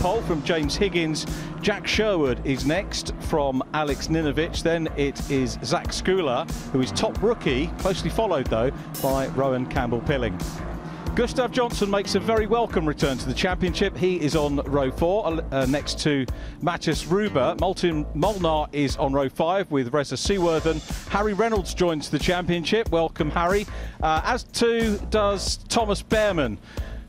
pole from James Higgins. Jack Sherwood is next from Alex Ninovic. Then it is Zach Scoular, who is top rookie, closely followed though by Rowan Campbell Pilling. Gustav Jonsson makes a very welcome return to the championship. He is on row four uh next to Matthias Ruber. Martin Molnar is on row five with Reza Seewooruthun. Harry Reynolds joins the championship. Welcome, Harry. Uh, as too does Thomas Bearman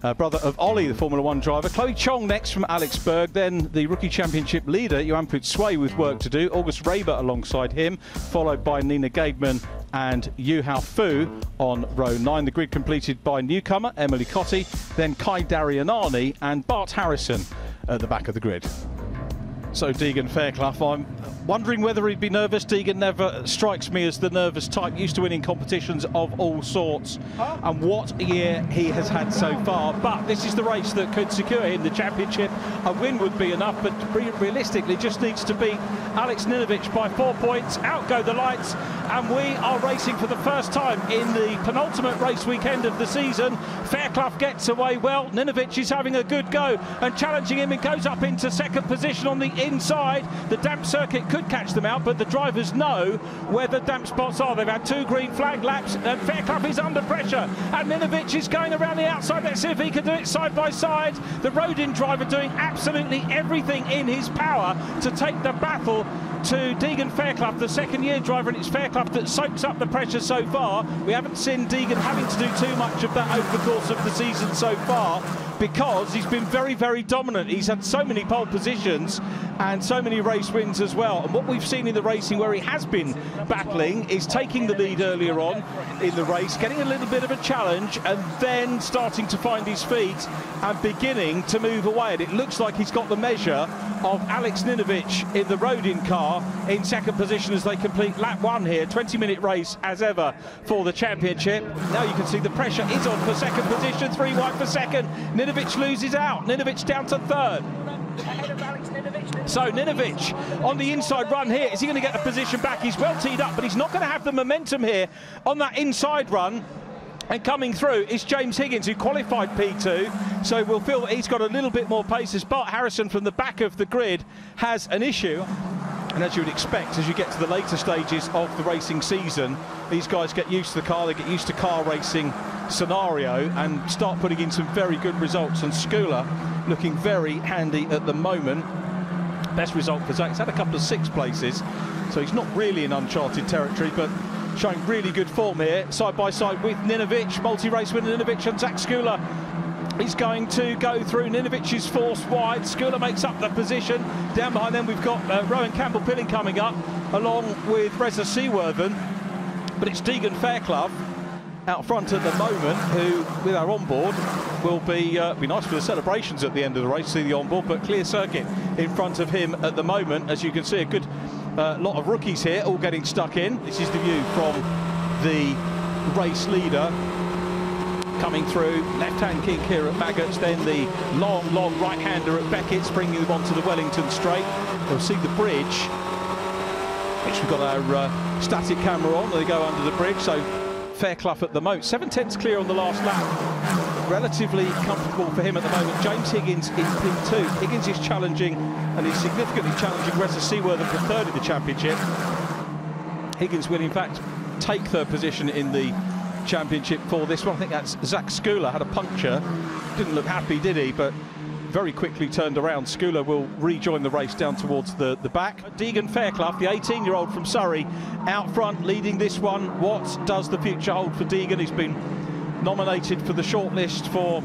uh, brother of Ollie, the Formula One driver. Chloe Chong next from Alex Berg. Then the Rookie Championship leader, Johan Sway, with work to do. August Raber alongside him, followed by Nina Gademan and Yu Hao Fu on row nine. The grid completed by newcomer Emily Cotty, then Kai Daryanani and Bart Harrison at the back of the grid. So Deagen Fairclough, I'm wondering whether he'd be nervous. Deagen never strikes me as the nervous type, used to winning competitions of all sorts. And what a year he has had so far. But this is the race that could secure him the championship. A win would be enough, but realistically just needs to beat Alex Ninovic by four points. Out go the lights, and we are racing for the first time in the penultimate race weekend of the season. Fairclough gets away well. Ninovic is having a good go and challenging him. It goes up into second position on the inside. The damp circuit could catch them out, but the drivers know where the damp spots are. They've had two green flag laps, and Fairclough is under pressure. And Ninovic is going around the outside. Let's see if he can do it side by side. The Rodin driver doing absolutely everything in his power to take the battle to Deagen Fairclough, the second year driver, and it's Fairclough that soaks up the pressure so far. We haven't seen Deagen having to do too much of that over the course of the season so far because he's been very, very dominant. He's had so many pole positions and so many race wins as well. And what we've seen in the racing where he has been battling is taking the lead earlier on in the race, getting a little bit of a challenge, and then starting to find his feet and beginning to move away. And it looks like he's got the measure of Alex Ninovic in the Rodin car in second position as they complete lap one here. 20 minute race as ever for the championship. Now you can see the pressure is on for second position, three wide for second. Ninovic loses out. Ninovic down to third. So Ninovic on the inside run here. Is he going to get the position back? He's well teed up, but he's not going to have the momentum here on that inside run. And coming through is James Higgins, who qualified P2. So we'll feel that he's got a little bit more pace as Bart Harrison from the back of the grid has an issue. And as you would expect, as you get to the later stages of the racing season, these guys get used to the car, they get used to car racing scenario and start putting in some very good results. And Scoular looking very handy at the moment. Best result for Zach. He's had a couple of six places, so he's not really in uncharted territory, but showing really good form here, side by side with Ninovic, multi-race winner Ninovic and Zach Scoular He's going to go through. Ninovic is forced wide. Scoular makes up the position. Down behind them, we've got uh, Rowan Campbell Pilling coming up, along with Reza Seewooruthun. But it's Deagen Fairclough out front at the moment, who, with our onboard, will be uh, be nice for the celebrations at the end of the race, see the onboard, but clear circuit in front of him at the moment. As you can see, a good uh, lot of rookies here, all getting stuck in. This is the view from the race leader coming through. Left-hand kick here at Maggots, then the long, long right-hander at Beckett's, bringing them onto the Wellington straight. We'll see the bridge, which we've got our uh, static camera on. They go under the bridge, so Fairclough at the moat. Seven tenths clear on the last lap. Relatively comfortable for him at the moment. James Higgins in P2. Higgins is challenging and is significantly challenging Reza Seewooruthun for third in the championship. Higgins will in fact take third position in the championship for this one. I think that's Zach Scoular had a puncture. Didn't look happy, did he? But very quickly turned around. Scoular will rejoin the race down towards the, the back. Deagen Fairclough, the 18-year-old from Surrey, out front leading this one. What does the future hold for Deagen? He's been nominated for the shortlist for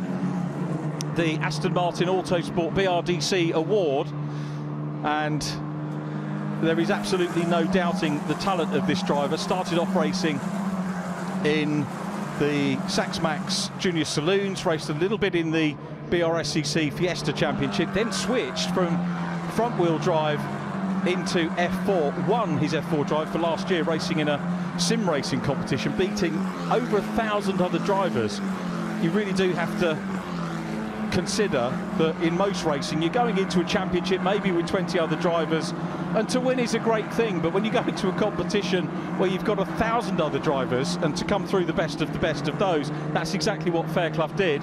the Aston Martin Autosport BRDC Award. And there is absolutely no doubting the talent of this driver. Started off racing in the SaxMax Junior Saloons, raced a little bit in the BRSCC Fiesta Championship, then switched from front wheel drive into F4, won his F4 drive for last year, racing in a sim racing competition, beating over a thousand other drivers. You really do have to consider that in most racing, you're going into a championship maybe with 20 other drivers, and to win is a great thing. But when you go into a competition where you've got a thousand other drivers, and to come through the best of the best of those, that's exactly what Fairclough did.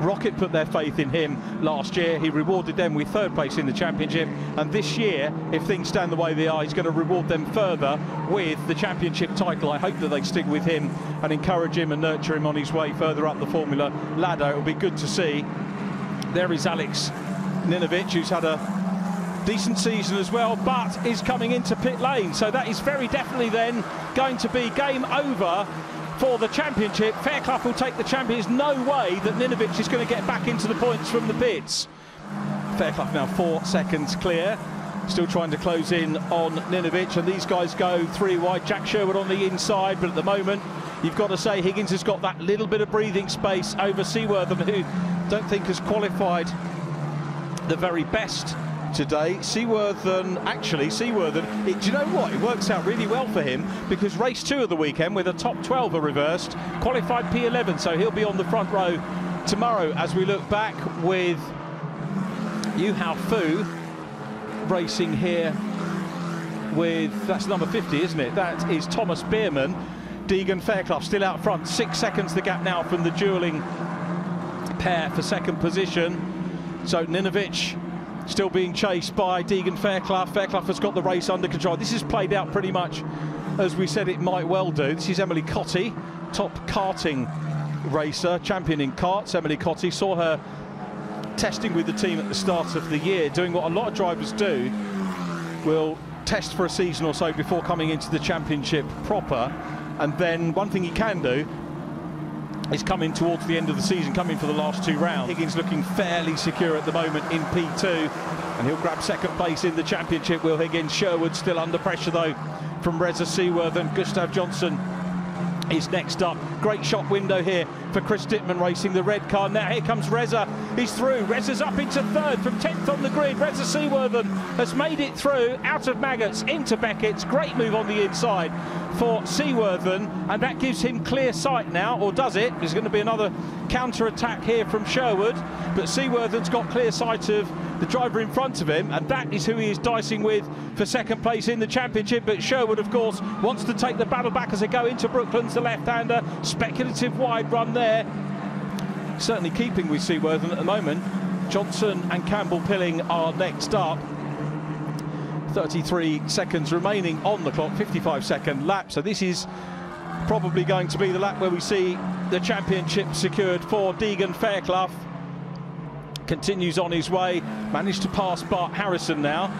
Rocket put their faith in him last year. He rewarded them with third place in the championship. And this year, if things stand the way they are, he's going to reward them further with the championship title. I hope that they stick with him and encourage him and nurture him on his way further up the Formula ladder. It'll be good to see. There is Alex Ninovic, who's had a decent season as well, but is coming into pit lane. So that is very definitely then going to be game over for the championship. Fairclough will take the champion. There's no way that Ninovic is going to get back into the points from the pits. Fairclough now four seconds clear. Still trying to close in on Ninovic, and these guys go three wide. Jack Sherwood on the inside, but at the moment, you've got to say Higgins has got that little bit of breathing space over Seewooruthun, who don't think has qualified the very best today. Seewooruthun, actually, Seewooruthun, it, do you know what? It works out really well for him because race two of the weekend with a top 12 are reversed, qualified P11, so he'll be on the front row tomorrow as we look back with Yu Hao Fu racing here with, that's number 50, isn't it? That is Thomas Bearman. Deagen Fairclough still out front. Six seconds the gap now from the dueling pair for second position. So Ninovic still being chased by Deagen Fairclough. Fairclough has got the race under control. This is played out pretty much as we said it might well do. This is Emily Cotty, top karting racer, champion in karts. Emily Cotty saw her testing with the team at the start of the year, doing what a lot of drivers do, will test for a season or so before coming into the championship proper. And then one thing he can do is coming towards the end of the season, coming for the last two rounds. Higgins looking fairly secure at the moment in P2, and he'll grab second place in the championship, Will Higgins. Sherwood still under pressure, though, from Reza Seewooruthun Gustav Jonsson is next up. Great shot window here for Chris Dittman racing the red car. Now here comes Reza. He's through. Reza's up into third from 10th on the grid. Reza Seewooruthun has made it through out of Maggots into Beckett's. Great move on the inside for Seewooruthun and that gives him clear sight now, or does it? There's going to be another counter attack here from Sherwood, but Seewooruthun's got clear sight of the driver in front of him, and that is who he is dicing with for second place in the championship. But Sherwood, of course, wants to take the battle back as they go into Brooklands, the left-hander. Speculative wide run there. Certainly keeping with Seewooruthun at the moment. Jonsson and Campbell Pilling are next up. 33 seconds remaining on the clock, 55 second lap. So this is probably going to be the lap where we see the championship secured for Deagen Fairclough continues on his way, managed to pass Bart Harrison now.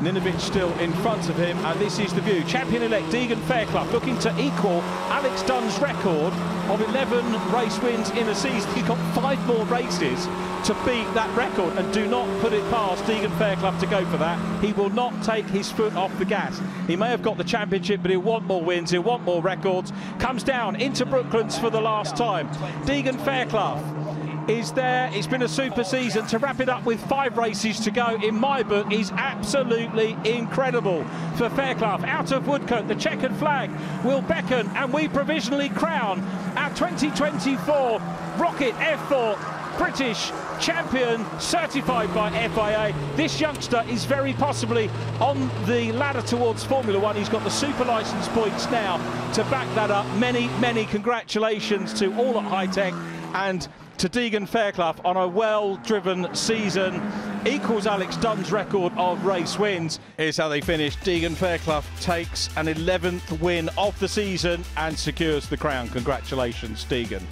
Ninovic still in front of him, and this is the view. Champion-elect Deagen Fairclough looking to equal Alex Dunn's record of 11 race wins in a season. He's got five more races to beat that record, and do not put it past Deagen Fairclough to go for that. He will not take his foot off the gas. He may have got the championship, but he'll want more wins, he'll want more records. Comes down into Brooklands for the last time. Deagen Fairclough is there. It's been a super season. To wrap it up with five races to go, in my book, is absolutely incredible for Fairclough. Out of Woodcote, the checkered flag will beckon, and we provisionally crown our 2024 ROKiT F4 British champion certified by FIA. This youngster is very possibly on the ladder towards Formula One. He's got the super license points now to back that up. Many, many congratulations to all at Hitech and to Deagen Fairclough on a well-driven season. Equals Alex Dunn's record of race wins. Here's how they finished. Deagen Fairclough takes an 11th win of the season and secures the crown. Congratulations, Deagen.